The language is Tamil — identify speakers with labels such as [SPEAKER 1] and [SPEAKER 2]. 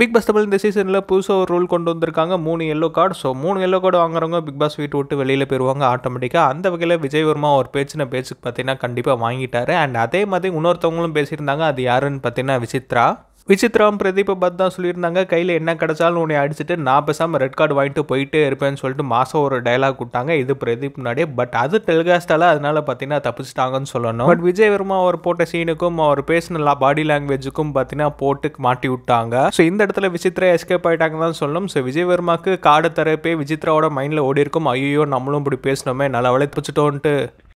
[SPEAKER 1] பிக் பாஸ் தமிழ் இந்த சீசனில் புதுசாக ஒரு ரூல் கொண்டு வந்திருக்காங்க. மூணு எல்லோ கார்டு ஸோ மூணு எல்லோ கார்டு வாங்குறவங்க பிக் பாஸ் வீட்டு விட்டு வெளியில் போயிருவாங்க ஆட்டோமேட்டிக்காக அந்த வகையில் விஜய் வர்மா ஒரு பேச்சின பேச்சுக்கு பார்த்தீங்கன்னா கண்டிப்பாக வாங்கிட்டாரு. அண்ட் அதே மாதிரி இன்னொருத்தவங்களும் பேசியிருந்தாங்க. அது யாருன்னு பார்த்தீங்கன்னா விசித்ரா. விசித்ராவும் பிரதீப்பை பார்த்து தான் சொல்லியிருந்தாங்க. கையில் என்ன கிடைச்சாலும் உன்னை அடிச்சுட்டு நான் பேசாமல் ரெட் கார்டு வாங்கிட்டு போயிட்டே இருப்பேன்னு சொல்லிட்டு மாதம் ஒரு டைலாக் விட்டாங்க. இது பிரதீப் முன்னாடியே. பட் அது டெலிகாஸ்டால அதனால பார்த்தீங்கன்னா தப்பிச்சிட்டாங்கன்னு சொல்லணும். பட் விஜய் வர்மா அவர் போட்ட சீனுக்கும் அவர் பேசின பாடி லாங்குவேஜுக்கும் பார்த்தீங்கன்னா போட்டு மாட்டி விட்டாங்க. ஸோ இந்த இடத்துல விசித்ரா எஸ்கேப் ஆயிட்டாங்க தான் சொல்லணும். ஸோ விஜய் வர்மாக்கு கார்டு தரப்பே விசித்ராவோட மைண்டில் ஓடி இருக்கும். ஐயோ நம்மளும் இப்படி பேசணுமே நல்லா வளர்த்து வச்சுட்டோன்ட்டு